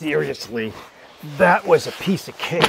Seriously, that was a piece of cake.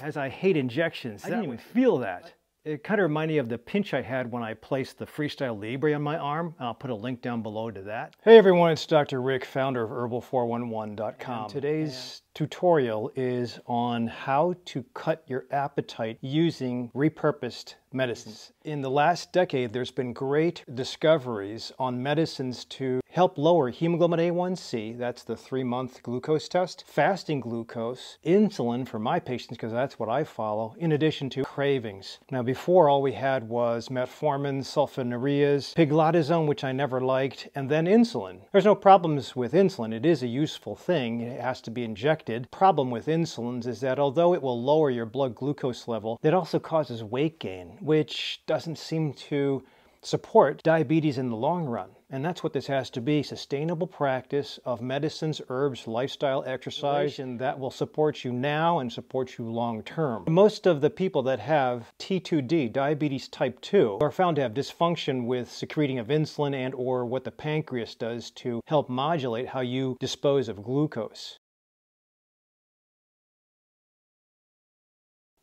As I hate injections, I didn't even feel that. It kind of reminded me of the pinch I had when I placed the Freestyle Libre on my arm. I'll put a link down below to that. Hey everyone, it's Dr. Rick, founder of Herbal411.com. And uh, today's tutorial is on how to cut your appetite using repurposed medicines. Mm-hmm. In the last decade, there's been great discoveries on medicines to help lower hemoglobin A1C, that's the three-month glucose test, fasting glucose, insulin for my patients, because that's what I follow, in addition to cravings. Now before, all we had was metformin, sulfonylureas, pioglitazone, which I never liked, and then insulin. There's no problems with insulin. It is a useful thing. It has to be injected Problem with insulins is that although it will lower your blood glucose level, it also causes weight gain, which doesn't seem to support diabetes in the long run. And that's what this has to be, sustainable practice of medicines, herbs, lifestyle, exercise, and that will support you now and support you long term. Most of the people that have T2D, diabetes type 2, are found to have dysfunction with secreting of insulin and or what the pancreas does to help modulate how you dispose of glucose.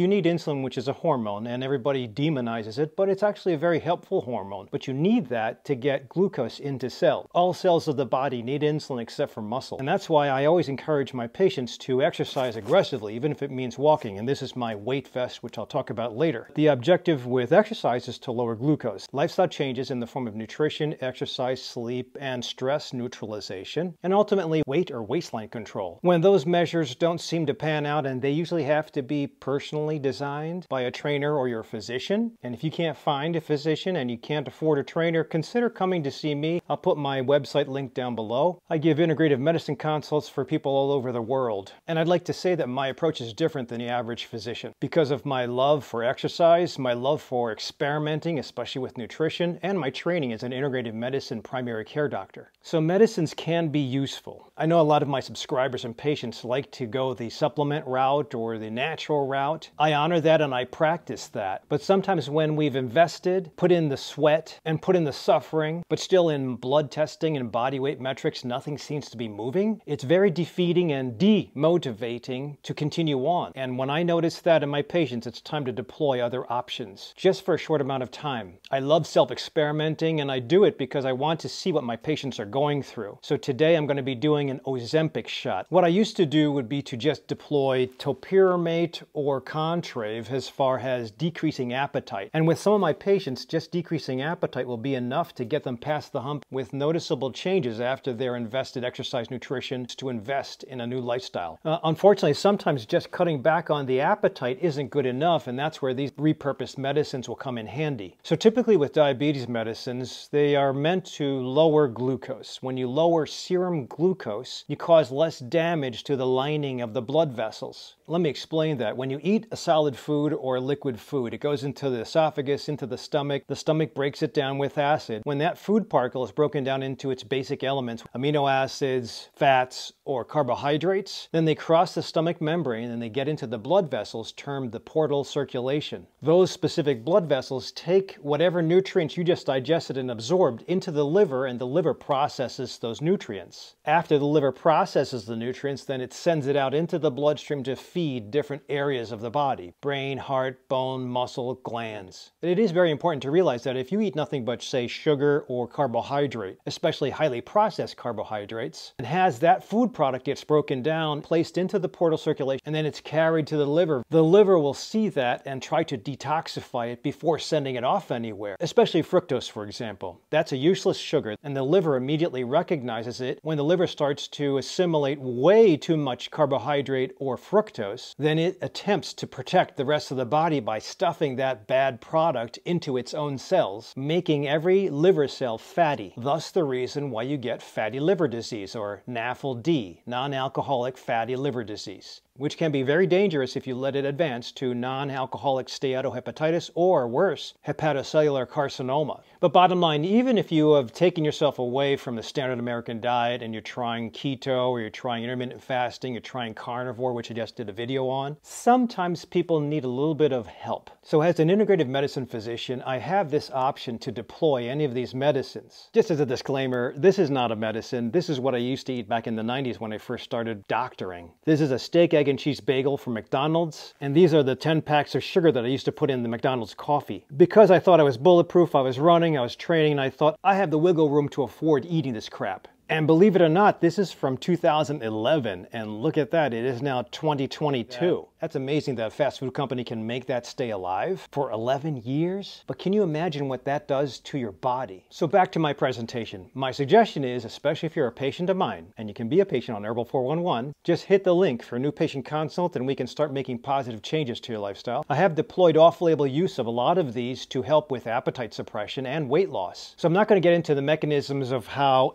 You need insulin, which is a hormone, and everybody demonizes it, but it's actually a very helpful hormone. But you need that to get glucose into cells. All cells of the body need insulin except for muscle. And that's why I always encourage my patients to exercise aggressively, even if it means walking. And this is my weight vest, which I'll talk about later. The objective with exercise is to lower glucose. Lifestyle changes in the form of nutrition, exercise, sleep, and stress neutralization, and ultimately weight or waistline control. When those measures don't seem to pan out, and they usually have to be personal designed by a trainer or your physician. And if you can't find a physician and you can't afford a trainer, consider coming to see me. I'll put my website link down below. I give integrative medicine consults for people all over the world. And I'd like to say that my approach is different than the average physician because of my love for exercise, my love for experimenting, especially with nutrition, and my training as an integrative medicine primary care doctor. So medicines can be useful. I know a lot of my subscribers and patients like to go the supplement route or the natural route. I honor that and I practice that. But sometimes when we've invested, put in the sweat and put in the suffering, but still in blood testing and body weight metrics, nothing seems to be moving, it's very defeating and demotivating to continue on. And when I notice that in my patients, it's time to deploy other options, just for a short amount of time. I love self-experimenting and I do it because I want to see what my patients are going through. So today I'm going to be doing an Ozempic shot. What I used to do would be to just deploy topiramate or contrave as far as decreasing appetite. And with some of my patients, just decreasing appetite will be enough to get them past the hump with noticeable changes after their invested exercise nutrition to invest in a new lifestyle. Uh, unfortunately, sometimes just cutting back on the appetite isn't good enough, and that's where these repurposed medicines will come in handy. So typically with diabetes medicines, they are meant to lower glucose. When you lower serum glucose, you cause less damage to the lining of the blood vessels. Let me explain that. When you eat a solid food or liquid food. It goes into the esophagus, into the stomach. The stomach breaks it down with acid. When that food particle is broken down into its basic elements, amino acids, fats, or carbohydrates, then they cross the stomach membrane and they get into the blood vessels termed the portal circulation. Those specific blood vessels take whatever nutrients you just digested and absorbed into the liver and the liver processes those nutrients. After the liver processes the nutrients, then it sends it out into the bloodstream to feed different areas of the body, brain, heart, bone, muscle, glands. It is very important to realize that if you eat nothing but, say, sugar or carbohydrate, especially highly processed carbohydrates, and has that food product gets broken down, placed into the portal circulation, and then it's carried to the liver, the liver will see that and try to detoxify it before sending it off anywhere, especially fructose, for example. That's a useless sugar, and the liver immediately recognizes it. When the liver starts to assimilate way too much carbohydrate or fructose, then it attempts to protect the rest of the body by stuffing that bad product into its own cells, making every liver cell fatty. Thus the reason why you get fatty liver disease or NAFLD, non-alcoholic fatty liver disease. Which can be very dangerous if you let it advance to non-alcoholic steatohepatitis or worse, hepatocellular carcinoma. But bottom line, even if you have taken yourself away from the standard American diet and you're trying keto or you're trying intermittent fasting, you're trying carnivore, which I just did a video on, sometimes people need a little bit of help. So as an integrative medicine physician, I have this option to deploy any of these medicines. Just as a disclaimer, this is not a medicine. This is what I used to eat back in the 90s when I first started doctoring. This is a steak, egg, and cheese bagel from McDonald's, and these are the 10 packs of sugar that I used to put in the McDonald's coffee. Because I thought I was bulletproof, I was running, I was training, and I thought I have the wiggle room to afford eating this crap. And believe it or not, this is from 2011, and look at that, it is now 2022. Yeah. That's amazing that a fast food company can make that stay alive for 11 years. But can you imagine what that does to your body? So back to my presentation. My suggestion is, especially if you're a patient of mine, and you can be a patient on Herbal 411, just hit the link for a new patient consult and we can start making positive changes to your lifestyle. I have deployed off-label use of a lot of these to help with appetite suppression and weight loss. So I'm not going to get into the mechanisms of how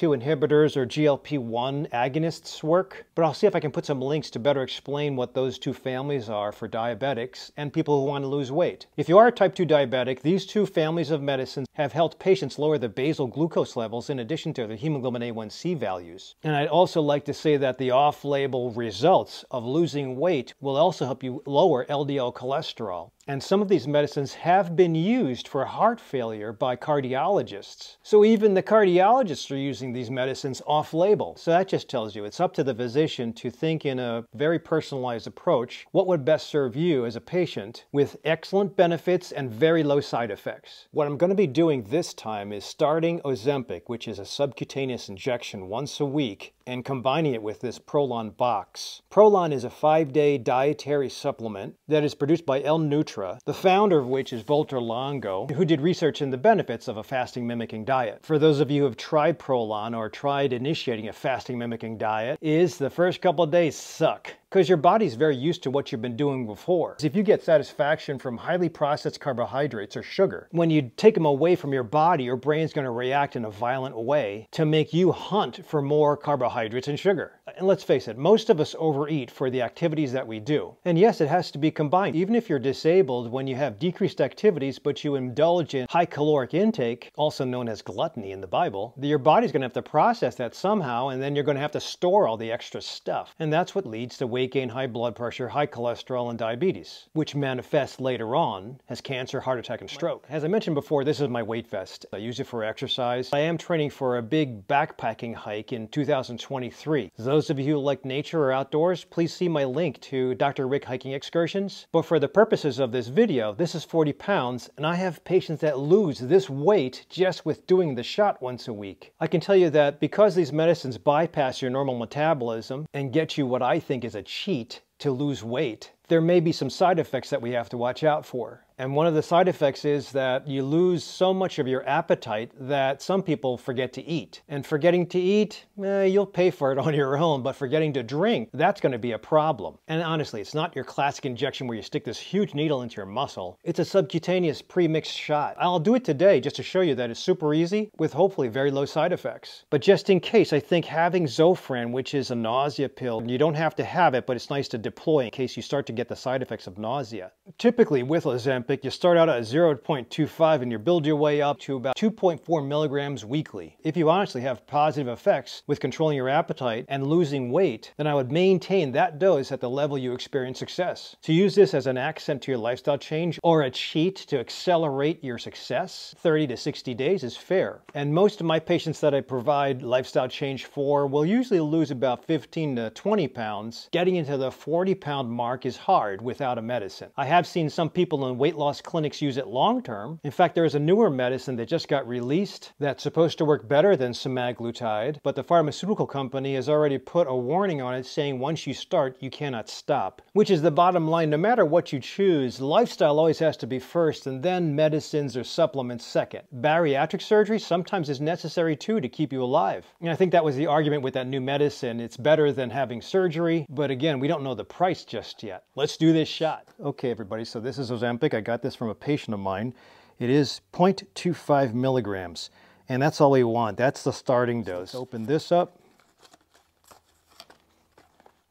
SGLT2 inhibitors or GLP-1 agonists work, but I'll see if I can put some links to better explain what those two families are for diabetics and people who want to lose weight. If you are a type 2 diabetic, these two families of medicines have helped patients lower the basal glucose levels in addition to the hemoglobin A1C values. And I'd also like to say that the off-label results of losing weight will also help you lower LDL cholesterol. And some of these medicines have been used for heart failure by cardiologists. So even the cardiologists are using these medicines off-label. So that just tells you it's up to the physician to think in a very personalized approach what would best serve you as a patient with excellent benefits and very low side effects. What I'm going to be doing this time is starting Ozempic, which is a subcutaneous injection once a week, and combining it with this Prolon box. Prolon is a five-day dietary supplement that is produced by L Nutra, the founder of which is Valter Longo, who did research in the benefits of a fasting mimicking diet. For those of you who have tried Prolon or tried initiating a fasting mimicking diet, is the first couple of days suck because your body's very used to what you've been doing before. If you get satisfaction from highly processed carbohydrates or sugar, when you take them away from your body, your brain's going to react in a violent way to make you hunt for more carbohydrates and sugar. And let's face it, most of us overeat for the activities that we do. And yes, it has to be combined. Even if you're disabled when you have decreased activities, but you indulge in high caloric intake, also known as gluttony in the Bible, your body's going to have to process that somehow, and then you're going to have to store all the extra stuff. And that's what leads to weight gain, high blood pressure, high cholesterol, and diabetes, which manifests later on as cancer, heart attack, and stroke. As I mentioned before, this is my weight vest. I use it for exercise. I am training for a big backpacking hike in 2023. Those of you who like nature or outdoors, please see my link to Dr. Rick Hiking Excursions. But for the purposes of this video, this is 40 pounds, and I have patients that lose this weight just with doing the shot once a week. I can tell you that because these medicines bypass your normal metabolism and get you what I think is a cheat to lose weight, there may be some side effects that we have to watch out for. And one of the side effects is that you lose so much of your appetite that some people forget to eat. And forgetting to eat, eh, you'll pay for it on your own, but forgetting to drink, that's going to be a problem. And honestly, it's not your classic injection where you stick this huge needle into your muscle. It's a subcutaneous pre-mixed shot. I'll do it today just to show you that it's super easy with hopefully very low side effects. But just in case, I think having Zofran, which is a nausea pill, you don't have to have it, but it's nice to deploy in case you start to get the side effects of nausea. Typically with Ozempic, you start out at 0.25 and you build your way up to about 2.4 milligrams weekly. If you honestly have positive effects with controlling your appetite and losing weight, then I would maintain that dose at the level you experience success. To use this as an accent to your lifestyle change or a cheat to accelerate your success, 30 to 60 days is fair. And most of my patients that I provide lifestyle change for will usually lose about 15 to 20 pounds. Getting into the 40 pound mark is hard without a medicine. I have seen some people in weight loss clinics use it long term. In fact, there is a newer medicine that just got released that's supposed to work better than semaglutide, but the pharmaceutical company has already put a warning on it saying once you start, you cannot stop. Which is the bottom line, no matter what you choose, lifestyle always has to be first and then medicines or supplements second. Bariatric surgery sometimes is necessary too to keep you alive. And I think that was the argument with that new medicine. It's better than having surgery, but again, we don't know the price just yet. Let's do this shot. Okay, everybody, so this is Ozempic. Got this from a patient of mine. It is 0.25 milligrams, and that's all we want. That's the starting dose. Let's open this up.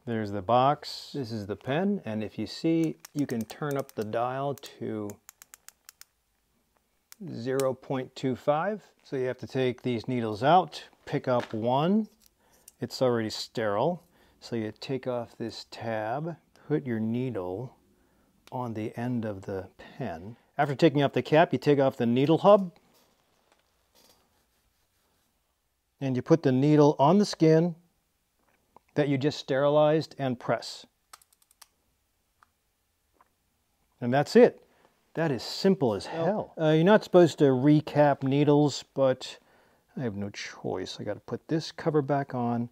There's the box. This is the pen. And if you see, you can turn up the dial to 0.25. So you have to take these needles out, pick up one. It's already sterile. So you take off this tab, put your needle on the end of the pen. After taking off the cap, you take off the needle hub. And you put the needle on the skin that you just sterilized and press. And that's it. That is simple as hell. Uh, you're not supposed to recap needles, but I have no choice. I got to put this cover back on,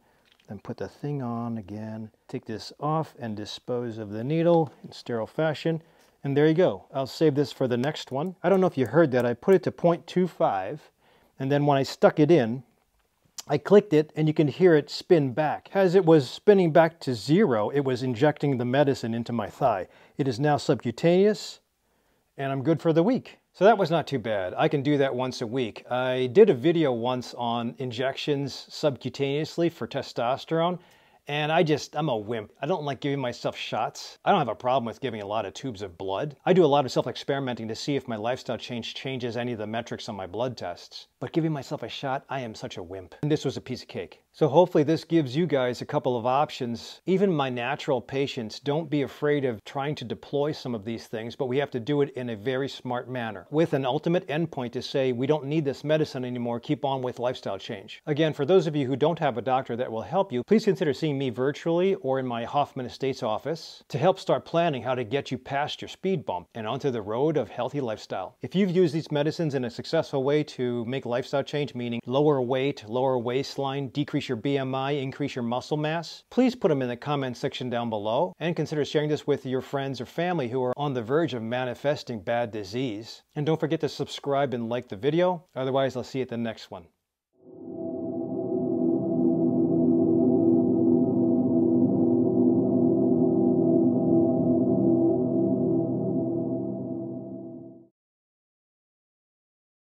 then put the thing on again. Take this off and dispose of the needle in sterile fashion. And there you go. I'll save this for the next one. I don't know if you heard that. I put it to 0.25, and then when I stuck it in, I clicked it and you can hear it spin back. As it was spinning back to zero, it was injecting the medicine into my thigh. It is now subcutaneous and I'm good for the week. So that was not too bad. I can do that once a week. I did a video once on injections subcutaneously for testosterone, and I just, I'm a wimp. I don't like giving myself shots. I don't have a problem with giving a lot of tubes of blood. I do a lot of self-experimenting to see if my lifestyle change changes any of the metrics on my blood tests. But giving myself a shot, I am such a wimp. And this was a piece of cake. So hopefully this gives you guys a couple of options. Even my natural patients, don't be afraid of trying to deploy some of these things, but we have to do it in a very smart manner with an ultimate endpoint to say, we don't need this medicine anymore, keep on with lifestyle change. Again, for those of you who don't have a doctor that will help you, please consider seeing me virtually or in my Hoffman Estates office to help start planning how to get you past your speed bump and onto the road of healthy lifestyle. If you've used these medicines in a successful way to make lifestyle change, meaning lower weight, lower waistline, decrease your BMI, increase your muscle mass, please put them in the comment section down below and consider sharing this with your friends or family who are on the verge of manifesting bad disease. And don't forget to subscribe and like the video. Otherwise, I'll see you at the next one.